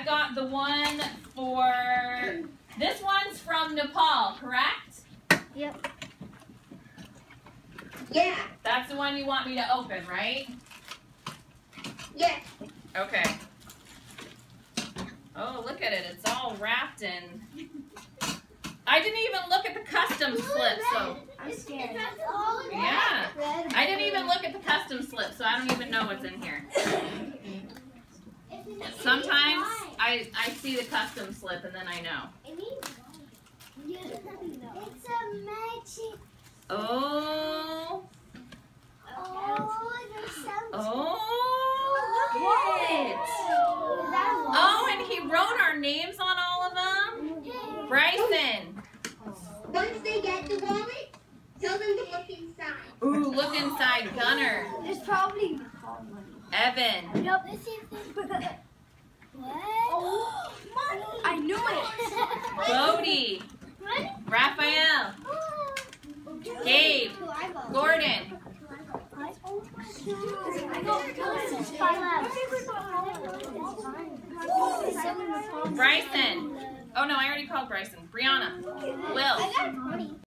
I got the one for, this one's from Nepal, correct? Yep. Yeah. That's the one you want me to open, right? Yeah. Okay. Oh, look at it. It's all wrapped in. I didn't even look at the custom slip, so. I'm scared. Yeah. I didn't even look at the custom slip, so I don't even know what's in here. Sometimes I, I see the custom slip and then I know. It's a magic. Oh. Oh, there's some. Oh, look at it. Oh, and he wrote our names on all of them. Bryson. Once they get the wallet, tell them to look inside. Ooh, look inside. Gunner. There's probably. Evan. Nope. What? Oh, money. I knew it. Bodie. Raphael. Gabe. Gordon. Bryson. Oh no, I already called Bryson. Brianna. Will.